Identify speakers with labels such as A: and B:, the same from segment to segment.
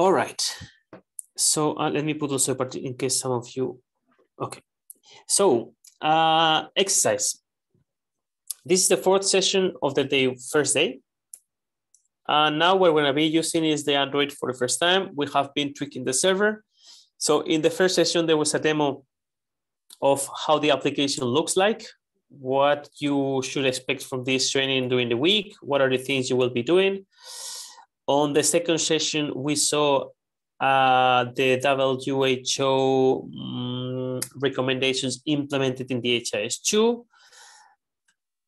A: All right. So uh, let me put also part in case some of you. Okay. So uh, exercise. This is the fourth session of the day, first day. And now what we're gonna be using is the Android for the first time. We have been tweaking the server. So in the first session, there was a demo of how the application looks like, what you should expect from this training during the week, what are the things you will be doing. On the second session, we saw uh, the WHO um, recommendations implemented in the DHIS2.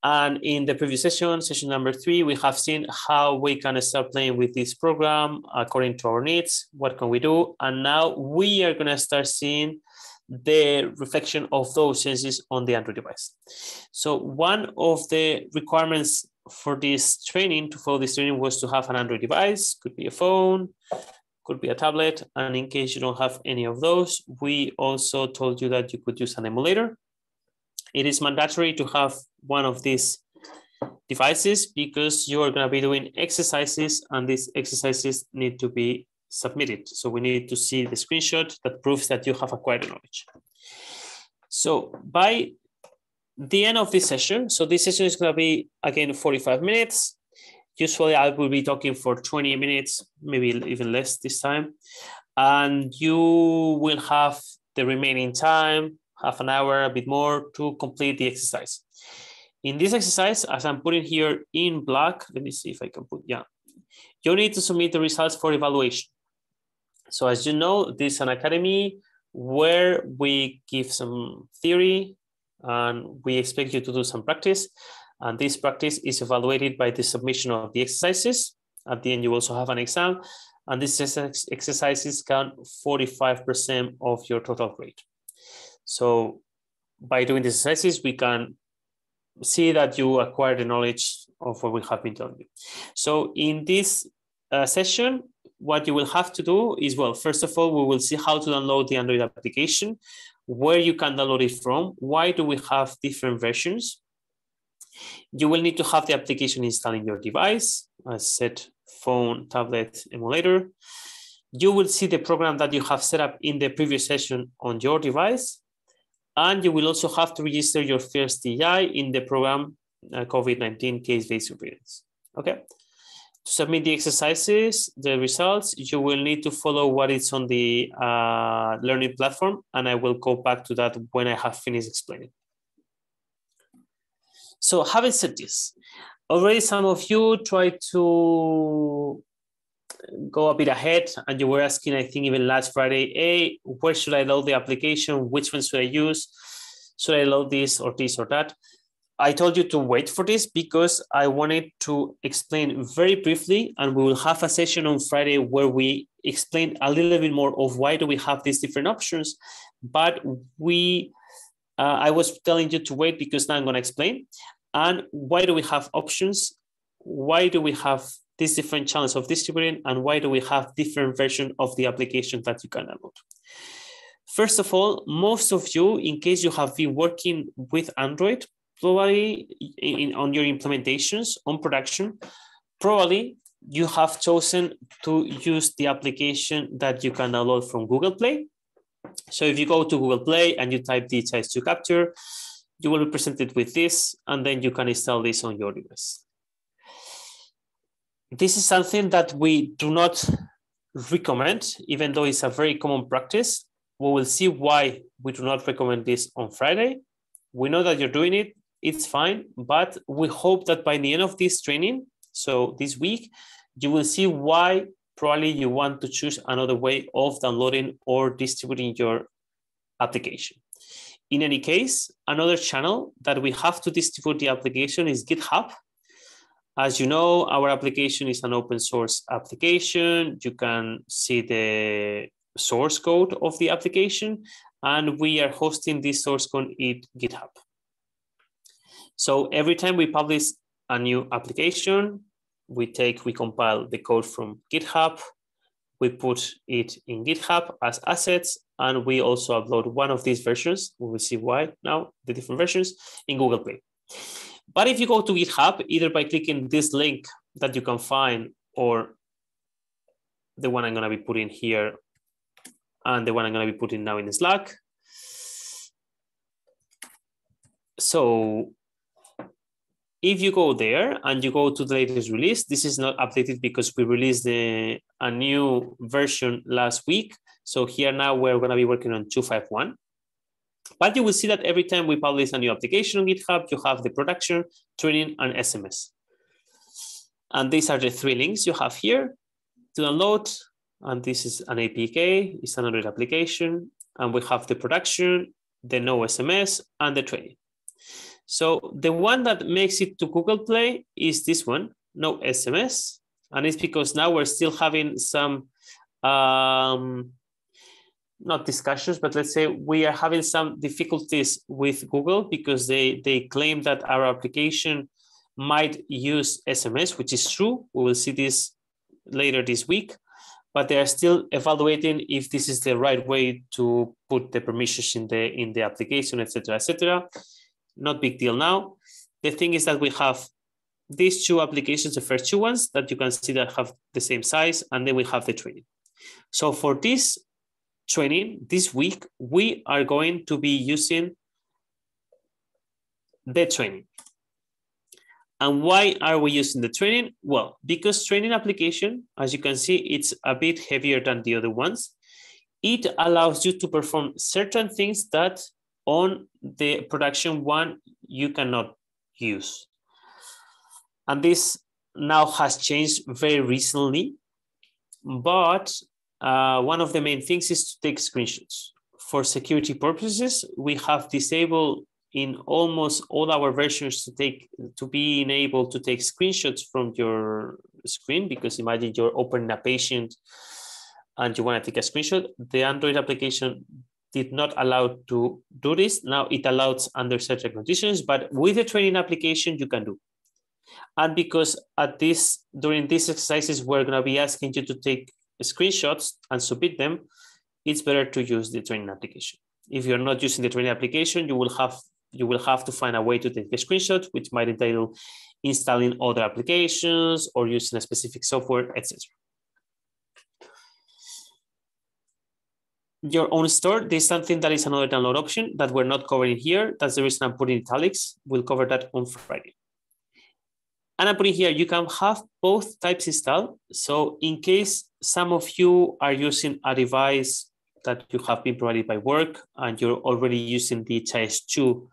A: And in the previous session, session number three, we have seen how we can start playing with this program according to our needs. What can we do? And now we are going to start seeing the reflection of those senses on the Android device. So one of the requirements for this training, to follow this training, was to have an Android device, could be a phone, could be a tablet. And in case you don't have any of those, we also told you that you could use an emulator. It is mandatory to have one of these devices because you are going to be doing exercises and these exercises need to be submitted. So we need to see the screenshot that proves that you have acquired knowledge. So by the end of this session, so this session is going to be again 45 minutes. Usually I will be talking for 20 minutes, maybe even less this time. And you will have the remaining time, half an hour, a bit more to complete the exercise. In this exercise, as I'm putting here in black, let me see if I can put, yeah. You need to submit the results for evaluation. So as you know, this is an academy where we give some theory and we expect you to do some practice. And this practice is evaluated by the submission of the exercises. At the end, you also have an exam. And these exercises count 45% of your total grade. So by doing the exercises, we can see that you acquire the knowledge of what we have been telling you. So in this uh, session, what you will have to do is, well, first of all, we will see how to download the Android application, where you can download it from, why do we have different versions, you will need to have the application installed in your device, as said, phone, tablet, emulator. You will see the program that you have set up in the previous session on your device. And you will also have to register your first TI in the program uh, COVID-19 case-based surveillance. Okay. Submit the exercises, the results, you will need to follow what is on the uh, learning platform. And I will go back to that when I have finished explaining. So having said this, already some of you tried to go a bit ahead and you were asking, I think even last Friday, hey, where should I load the application? Which one should I use? Should I load this or this or that? I told you to wait for this because I wanted to explain very briefly, and we will have a session on Friday where we explain a little bit more of why do we have these different options. But we uh, I was telling you to wait because now I'm going to explain. And why do we have options? Why do we have these different channels of distributing? And why do we have different version of the application that you can download? First of all, most of you, in case you have been working with Android, probably in, on your implementations on production, probably you have chosen to use the application that you can download from Google Play so if you go to Google Play and you type DHIS2 Capture, you will be presented with this, and then you can install this on your device. This is something that we do not recommend, even though it's a very common practice. We will see why we do not recommend this on Friday. We know that you're doing it, it's fine, but we hope that by the end of this training, so this week, you will see why probably you want to choose another way of downloading or distributing your application. In any case, another channel that we have to distribute the application is GitHub. As you know, our application is an open source application. You can see the source code of the application, and we are hosting this source code in GitHub. So every time we publish a new application, we take, we compile the code from GitHub, we put it in GitHub as assets, and we also upload one of these versions. We will see why now, the different versions in Google Play. But if you go to GitHub, either by clicking this link that you can find or the one I'm gonna be putting here and the one I'm gonna be putting now in Slack. So if you go there and you go to the latest release, this is not updated because we released the, a new version last week. So here now we're gonna be working on 251. But you will see that every time we publish a new application on GitHub, you have the production, training, and SMS. And these are the three links you have here to download. And this is an APK, it's an Android application. And we have the production, the no SMS, and the training. So the one that makes it to Google Play is this one, no SMS. And it's because now we're still having some um, not discussions, but let's say we are having some difficulties with Google because they, they claim that our application might use SMS, which is true. We will see this later this week, but they are still evaluating if this is the right way to put the permissions in the in the application, etc., etc. Not big deal now. The thing is that we have these two applications, the first two ones that you can see that have the same size, and then we have the training. So for this training this week, we are going to be using the training. And why are we using the training? Well, because training application, as you can see, it's a bit heavier than the other ones. It allows you to perform certain things that on the production one you cannot use. And this now has changed very recently, but uh, one of the main things is to take screenshots. For security purposes, we have disabled in almost all our versions to take to be able to take screenshots from your screen because imagine you're opening a patient and you want to take a screenshot. The Android application did not allow to do this. Now it allows under certain conditions, but with the training application, you can do. And because at this during these exercises, we're going to be asking you to take screenshots and submit them, it's better to use the training application. If you're not using the training application, you will have you will have to find a way to take a screenshot, which might entail installing other applications or using a specific software, etc. Your own store, there's something that is another download option that we're not covering here. That's the reason I'm putting italics. We'll cover that on Friday. And I'm putting here, you can have both types installed. So in case some of you are using a device that you have been provided by work and you're already using the DHIS2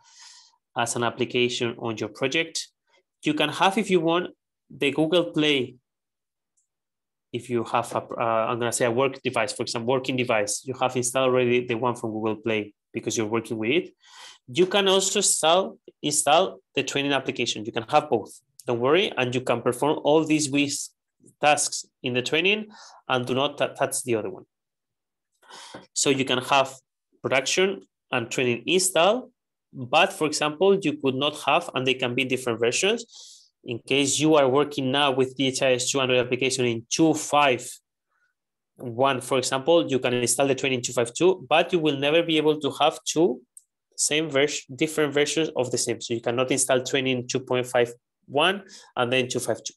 A: as an application on your project, you can have, if you want, the Google Play. If you have, a, uh, I'm gonna say a work device, for example, working device, you have installed already the one from Google Play because you're working with it. You can also install, install the training application. You can have both don't worry, and you can perform all these with tasks in the training and do not touch the other one. So you can have production and training install, but for example, you could not have, and they can be different versions. In case you are working now with DHIS 200 application in 2.5.1, for example, you can install the training 252, but you will never be able to have two same version, different versions of the same. So you cannot install training 2.5 one and then 252.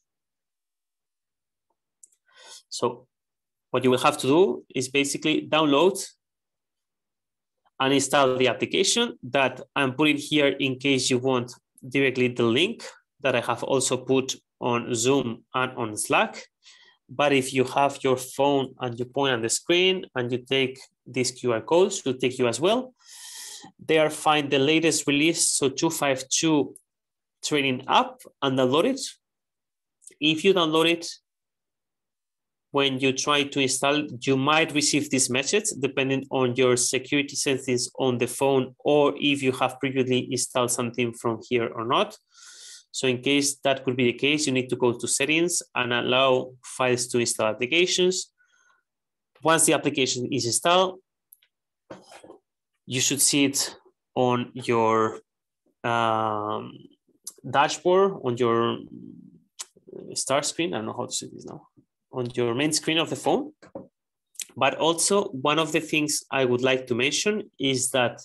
A: So what you will have to do is basically download and install the application that I'm putting here in case you want directly the link that I have also put on Zoom and on Slack. But if you have your phone and you point on the screen and you take these QR codes, will take you as well. There find the latest release, so 252 training app and download it. If you download it, when you try to install, you might receive this message depending on your security settings on the phone or if you have previously installed something from here or not. So in case that could be the case, you need to go to settings and allow files to install applications. Once the application is installed, you should see it on your um, dashboard on your start screen. I don't know how to say this now. On your main screen of the phone. But also one of the things I would like to mention is that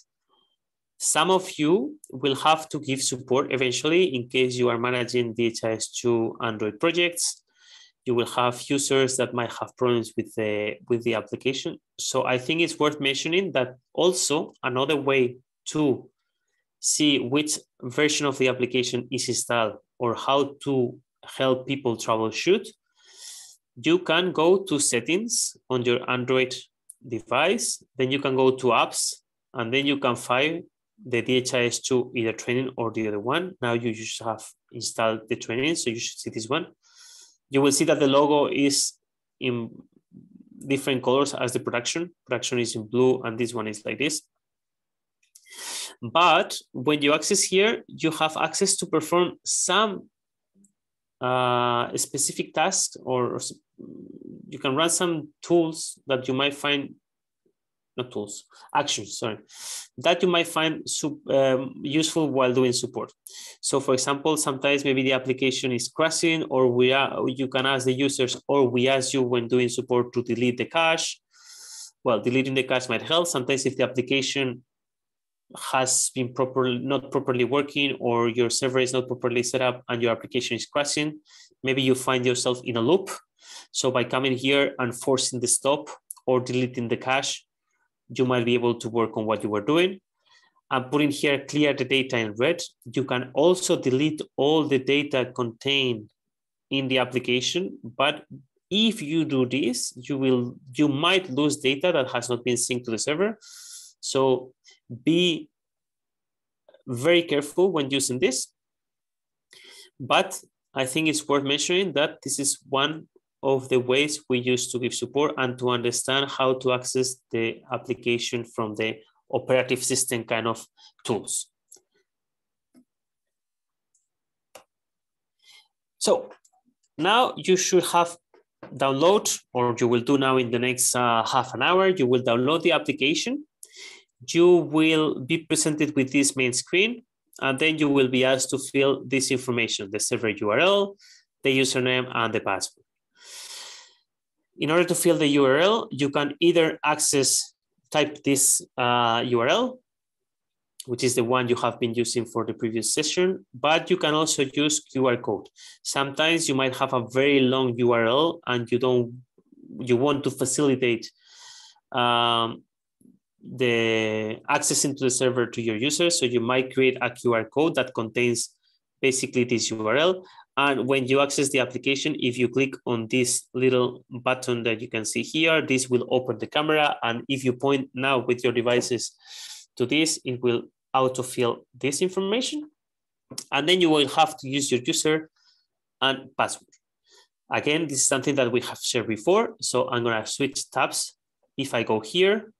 A: some of you will have to give support eventually in case you are managing DHIS2 Android projects. you will have users that might have problems with the with the application. So I think it's worth mentioning that also another way to see which version of the application is installed or how to help people troubleshoot, you can go to settings on your Android device, then you can go to apps, and then you can find the DHIS2 either training or the other one. Now you just have installed the training, so you should see this one. You will see that the logo is in different colors as the production. Production is in blue, and this one is like this. But when you access here, you have access to perform some uh, specific tasks or you can run some tools that you might find not tools actions sorry that you might find um, useful while doing support. So for example sometimes maybe the application is crashing or we are you can ask the users or we ask you when doing support to delete the cache. Well deleting the cache might help sometimes if the application has been properly not properly working or your server is not properly set up and your application is crashing maybe you find yourself in a loop. So by coming here and forcing the stop or deleting the cache you might be able to work on what you were doing and putting here clear the data in red you can also delete all the data contained in the application but if you do this you will you might lose data that has not been synced to the server so be very careful when using this. But I think it's worth mentioning that this is one of the ways we use to give support and to understand how to access the application from the operative system kind of tools. So now you should have download, or you will do now in the next uh, half an hour, you will download the application you will be presented with this main screen, and then you will be asked to fill this information, the server URL, the username, and the password. In order to fill the URL, you can either access, type this uh, URL, which is the one you have been using for the previous session, but you can also use QR code. Sometimes you might have a very long URL and you don't, you want to facilitate um, the access into the server to your users. So you might create a QR code that contains basically this URL. And when you access the application, if you click on this little button that you can see here, this will open the camera. And if you point now with your devices to this, it will autofill this information. And then you will have to use your user and password. Again, this is something that we have shared before. So I'm gonna switch tabs. If I go here,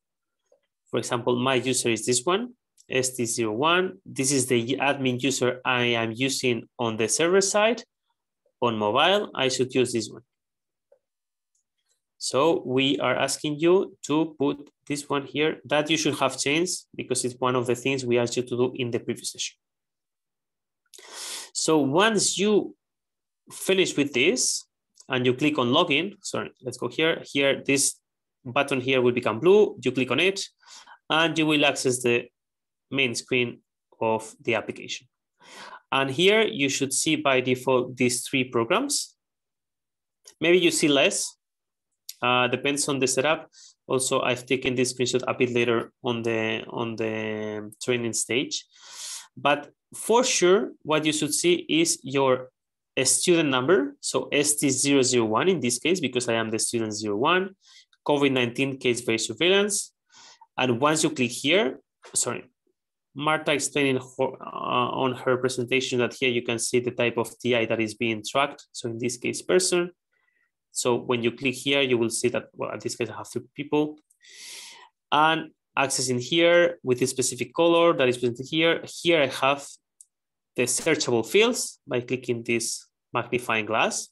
A: for example, my user is this one, ST01. This is the admin user I am using on the server side. On mobile, I should use this one. So we are asking you to put this one here that you should have changed because it's one of the things we asked you to do in the previous session. So once you finish with this and you click on login, sorry, let's go here. Here, this button here will become blue. You click on it and you will access the main screen of the application. And here you should see by default these three programs. Maybe you see less, uh, depends on the setup. Also, I've taken this screenshot a bit later on the, on the training stage. But for sure, what you should see is your student number. So ST001 in this case, because I am the student 01, COVID-19 case-based surveillance. And once you click here, sorry, Marta explaining her, uh, on her presentation that here you can see the type of TI that is being tracked. So in this case, person. So when you click here, you will see that, well, in this case, I have three people. And accessing here with this specific color that is presented here. Here I have the searchable fields by clicking this magnifying glass.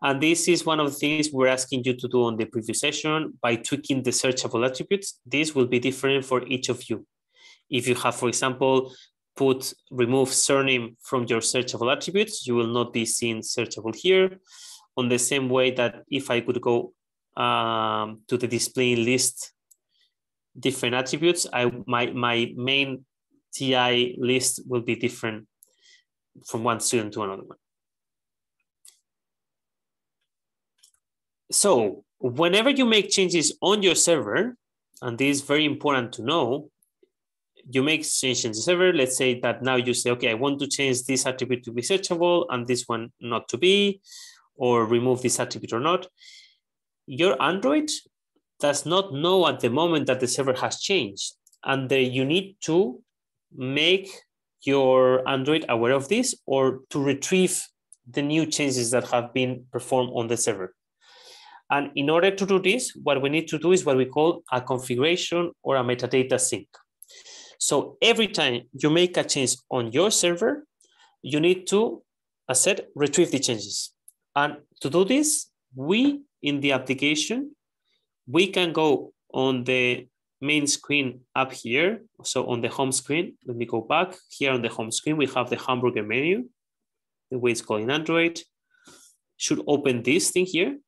A: And this is one of the things we're asking you to do on the previous session by tweaking the searchable attributes. This will be different for each of you. If you have, for example, put remove surname from your searchable attributes, you will not be seeing searchable here. On the same way that if I could go um, to the display list different attributes, I my my main TI list will be different from one student to another one. so whenever you make changes on your server, and this is very important to know, you make changes in the server. Let's say that now you say, okay, I want to change this attribute to be searchable and this one not to be, or remove this attribute or not. Your Android does not know at the moment that the server has changed. And you need to make your Android aware of this or to retrieve the new changes that have been performed on the server. And in order to do this, what we need to do is what we call a configuration or a metadata sync. So every time you make a change on your server, you need to, as said, retrieve the changes. And to do this, we in the application, we can go on the main screen up here. So on the home screen, let me go back. Here on the home screen, we have the hamburger menu, the way it's called in Android. Should open this thing here.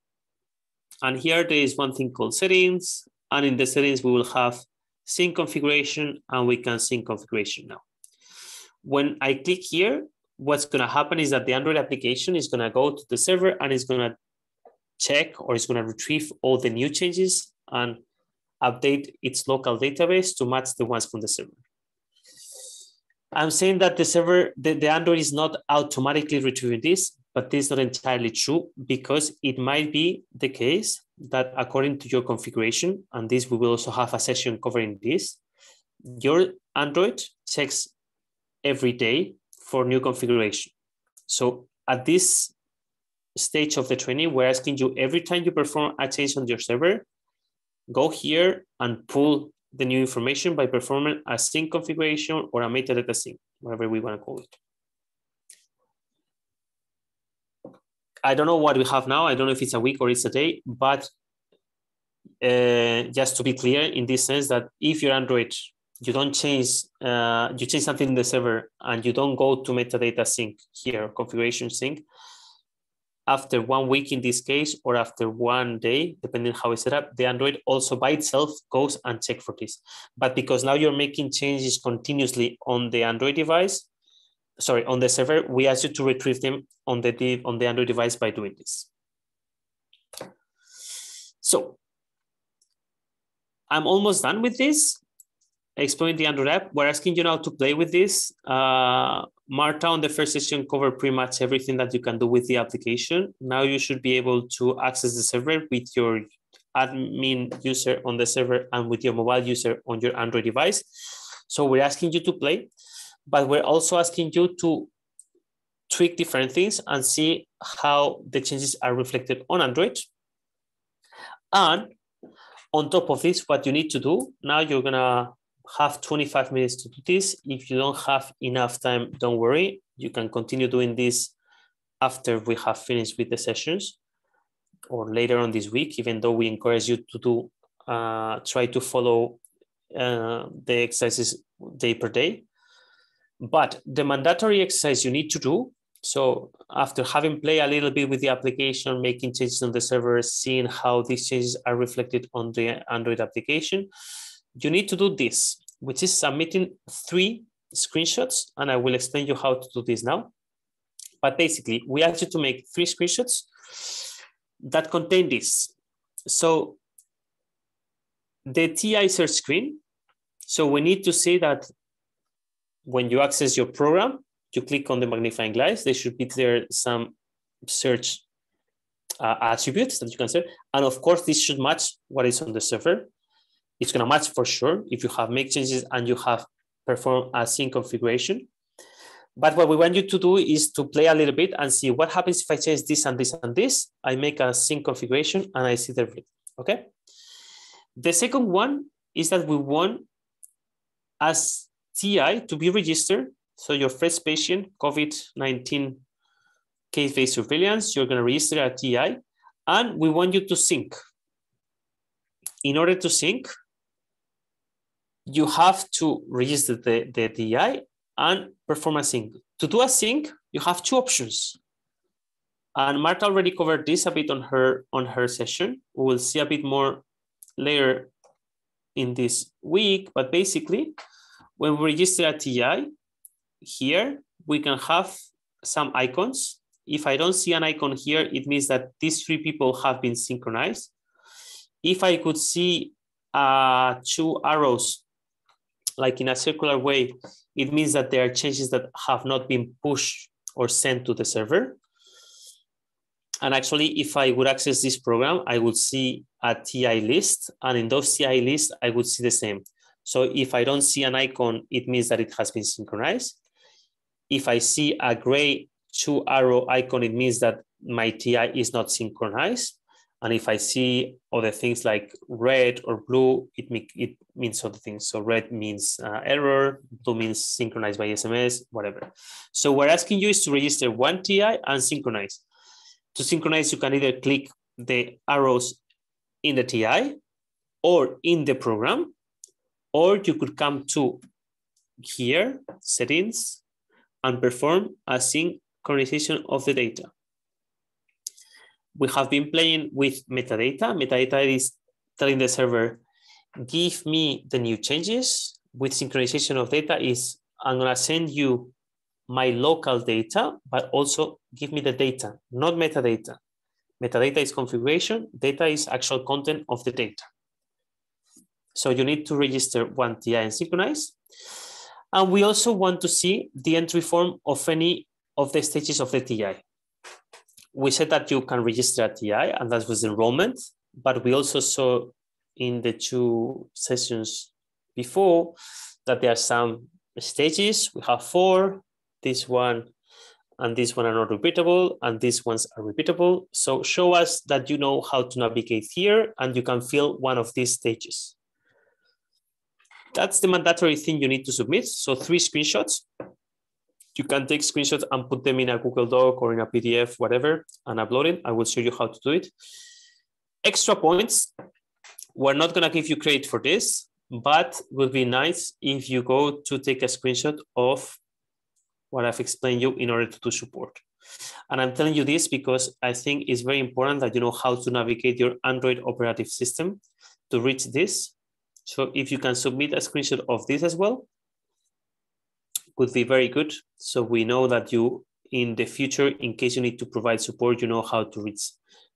A: And here there is one thing called settings. And in the settings, we will have sync configuration and we can sync configuration now. When I click here, what's gonna happen is that the Android application is gonna go to the server and it's gonna check or it's gonna retrieve all the new changes and update its local database to match the ones from the server. I'm saying that the server, the, the Android is not automatically retrieving this, but this is not entirely true because it might be the case that according to your configuration, and this we will also have a session covering this, your Android checks every day for new configuration. So at this stage of the training, we're asking you every time you perform a change on your server, go here and pull the new information by performing a sync configuration or a metadata sync, whatever we want to call it. I don't know what we have now. I don't know if it's a week or it's a day, but uh, just to be clear in this sense that if your Android, you don't change, uh, you change something in the server and you don't go to metadata sync here, configuration sync, after one week in this case, or after one day, depending how it's set up, the Android also by itself goes and check for this. But because now you're making changes continuously on the Android device, sorry, on the server, we ask you to retrieve them on the, on the Android device by doing this. So I'm almost done with this. Explaining the Android app. We're asking you now to play with this. Uh, Marta on the first session covered pretty much everything that you can do with the application. Now you should be able to access the server with your admin user on the server and with your mobile user on your Android device. So we're asking you to play but we're also asking you to tweak different things and see how the changes are reflected on Android. And on top of this, what you need to do, now you're gonna have 25 minutes to do this. If you don't have enough time, don't worry. You can continue doing this after we have finished with the sessions or later on this week, even though we encourage you to do, uh, try to follow uh, the exercises day per day. But the mandatory exercise you need to do, so after having played a little bit with the application, making changes on the server, seeing how these changes are reflected on the Android application, you need to do this, which is submitting three screenshots. And I will explain you how to do this now. But basically, we ask you to make three screenshots that contain this. So the TI search screen. So we need to see that when you access your program, you click on the magnifying glass, there should be there some search uh, attributes that you can search. And of course, this should match what is on the server. It's gonna match for sure if you have made changes and you have performed a sync configuration. But what we want you to do is to play a little bit and see what happens if I change this and this and this. I make a sync configuration and I see the read, okay? The second one is that we want as TI to be registered. So your first patient, COVID-19 case-based surveillance, you're gonna register a TI, and we want you to sync. In order to sync, you have to register the, the TI and perform a sync. To do a sync, you have two options. And Marta already covered this a bit on her on her session. We will see a bit more later in this week, but basically when we register a TI, here we can have some icons If I don't see an icon here, it means that these three people have been synchronized. If I could see uh, two arrows, like in a circular way, it means that there are changes that have not been pushed or sent to the server. And actually, if I would access this program, I would see a TI list. And in those TI lists, I would see the same. So if I don't see an icon, it means that it has been synchronized. If I see a gray two arrow icon, it means that my TI is not synchronized. And if I see other things like red or blue, it, it means other things. So red means uh, error, blue means synchronized by SMS, whatever. So we're asking you is to register one TI and synchronize. To synchronize, you can either click the arrows in the TI or in the program, or you could come to here, settings, and perform a synchronization of the data. We have been playing with metadata. Metadata is telling the server, give me the new changes. With synchronization of data is, I'm gonna send you my local data, but also give me the data, not metadata. Metadata is configuration, data is actual content of the data. So you need to register one TI and synchronize. And we also want to see the entry form of any of the stages of the TI. We said that you can register a TI and that was enrollment, but we also saw in the two sessions before that there are some stages. We have four, this one and this one are not repeatable and these ones are repeatable. So show us that you know how to navigate here and you can fill one of these stages. That's the mandatory thing you need to submit. So three screenshots. You can take screenshots and put them in a Google Doc or in a PDF, whatever, and upload it. I will show you how to do it. Extra points. We're not gonna give you credit for this, but would be nice if you go to take a screenshot of what I've explained you in order to do support. And I'm telling you this because I think it's very important that you know how to navigate your Android operative system to reach this so if you can submit a screenshot of this as well, could be very good. So we know that you, in the future, in case you need to provide support, you know how to reach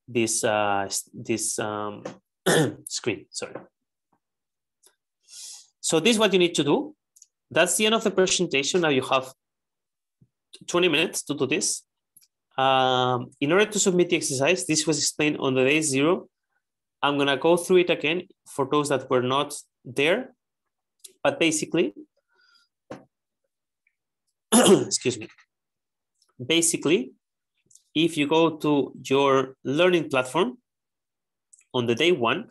A: this, uh, this um, screen, sorry. So this is what you need to do. That's the end of the presentation. Now you have 20 minutes to do this. Um, in order to submit the exercise, this was explained on the day zero I'm gonna go through it again for those that were not there, but basically, excuse me, basically, if you go to your learning platform on the day one,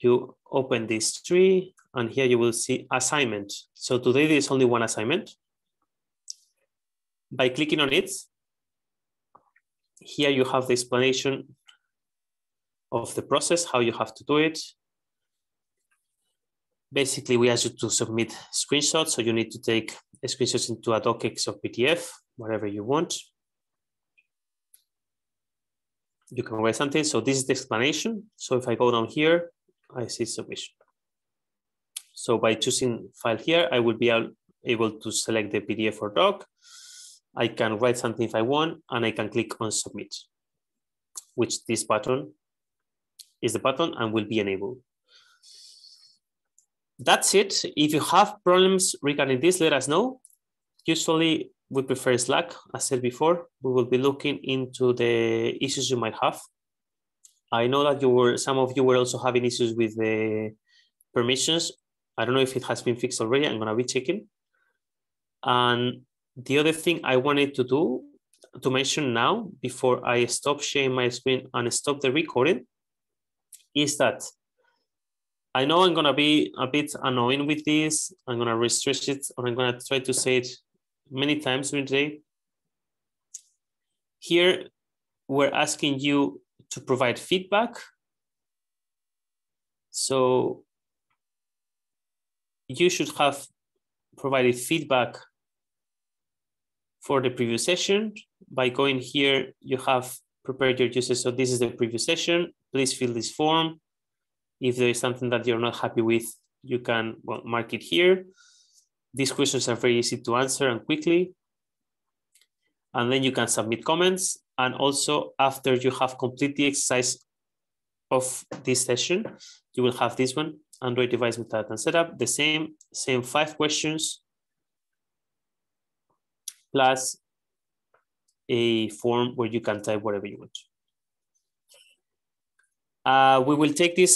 A: you open this tree and here you will see assignment. So today there's only one assignment. By clicking on it, here you have the explanation of the process, how you have to do it. Basically, we ask you to submit screenshots. So you need to take screenshots into a docx or PDF, whatever you want. You can write something. So this is the explanation. So if I go down here, I see submission. So by choosing file here, I will be able to select the PDF or doc. I can write something if I want, and I can click on submit, which this button is the button and will be enabled. That's it. If you have problems regarding this, let us know. Usually we prefer Slack, as said before. We will be looking into the issues you might have. I know that you were, some of you were also having issues with the permissions. I don't know if it has been fixed already. I'm gonna be checking. And the other thing I wanted to do, to mention now, before I stop sharing my screen and stop the recording, is that I know I'm gonna be a bit annoying with this. I'm gonna restrict it, or I'm gonna try to say it many times during the day. Here, we're asking you to provide feedback. So you should have provided feedback for the previous session. By going here, you have prepared your users. So this is the previous session please fill this form. If there is something that you're not happy with, you can well, mark it here. These questions are very easy to answer and quickly. and then you can submit comments. And also after you have complete the exercise of this session, you will have this one, Android device metadata and setup, the same, same five questions plus a form where you can type whatever you want. Uh, we will take this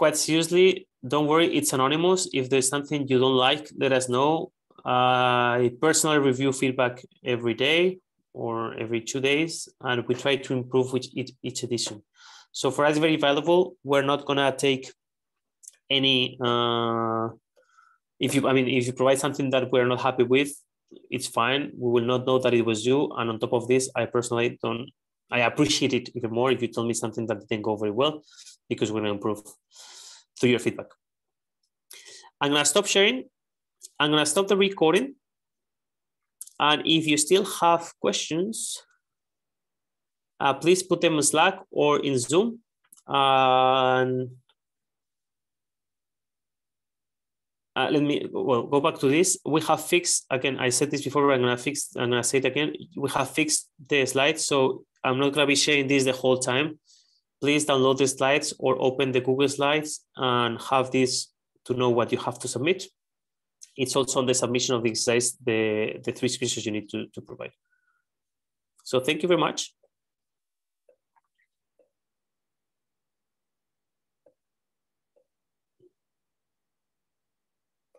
A: quite seriously. Don't worry, it's anonymous. If there's something you don't like, let us know. Uh, I personally review feedback every day or every two days, and we try to improve with each, each edition. So for us, very valuable. We're not gonna take any. Uh, if you, I mean, if you provide something that we're not happy with, it's fine. We will not know that it was you. And on top of this, I personally don't. I appreciate it even more if you tell me something that didn't go very well, because we're gonna improve through your feedback. I'm gonna stop sharing. I'm gonna stop the recording. And if you still have questions, uh, please put them in Slack or in Zoom. And uh, let me well go back to this. We have fixed again. I said this before. I'm gonna fix. I'm gonna say it again. We have fixed the slides, so I'm not gonna be sharing this the whole time. Please download the slides or open the Google Slides and have this to know what you have to submit. It's also on the submission of the exercise, the, the three screenshots you need to, to provide. So thank you very much.